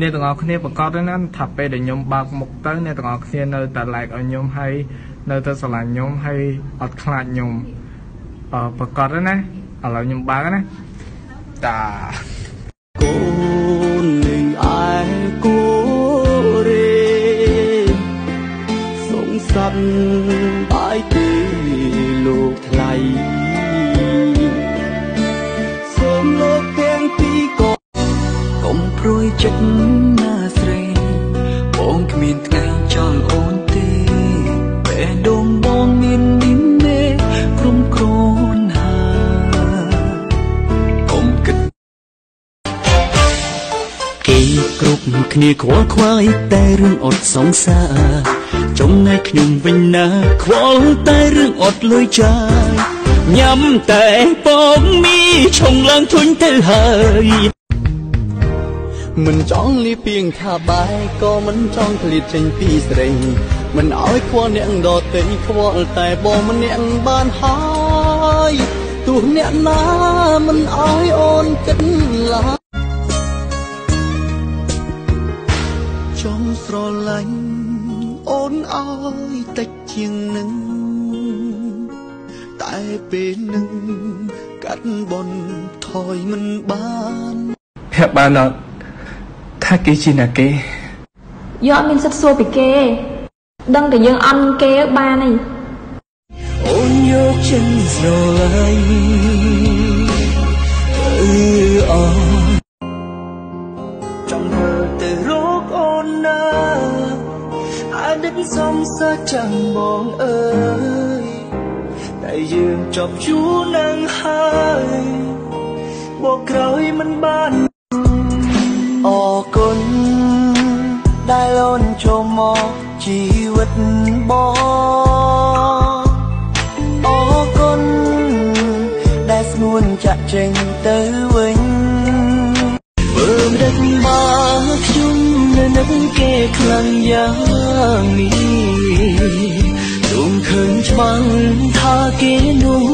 អ្នកទាំងអស់គ្នាប្រកាសទៅណាថាពេលដែលខ្ញុំបើកមុខទៅអ្នកទាំងអស់គ្នានៅតែ like ឲ្យខ្ញុំហើយនៅតែស្រឡាញ់ខ្ញុំហើយអត់ខ្លាចខ្ញុំអឺប្រកាសទៅណាឥឡូវខ្ញុំបើកណាតាកូននឹងអែគូរេសងសឹកបាយ ចិត្តណាស្រីបងគ្មានថ្ងៃចង់អូនទេពេលដងបងមាននិមមេក្រុមគ្រូនហើកុំគិតគេគ្រប់គ្នាខ្វល់ខ្វាយតែរឿងអត់សង្សារចំណែកខ្ញុំវិញណាខ្វល់តែរឿងអត់លុយចាយញ៉ាំតែពងមីឆុងឡើងធុញទៅហើយ មិនចង់លីពីងថាបាយក៏មិនចង់ឃ្លាតចេញពីស្រីមិនអោយខ្វល់អ្នកដទៃខ្វល់តែបងម្នាក់បានហើយទោះអ្នកណាមិនអោយអូនគិតឡើយចង់ស្រឡាញ់អូនអើយតិចជាងនឹងតែពេលនឹងកាត់បនថយមិនបានភ័ក្របានអត់ ថាគេជាអ្នកគេយកអត់មានសិទ្ធិសួរពីគេ ដឹងតែយើងអន់គេបានហើយអូនយកចិនស្រឡាញ់អឺអចង់មើលទៅរកអូនណាអដឹកសំសាចាំបងអើយតែយើងចប់យូរនឹងហើយបកក្រោយមិនបាន ដែលអូនចូលមកជីវិតបងអរគុណដែលស្ងួនចាក់ចេញទៅវិញមើលដឹកមកខ្ញុំនៅនឹកគេខ្លាំងយ៉ាងនេះទុំឃើញច្បាស់ថាគេនោះមានថ្មី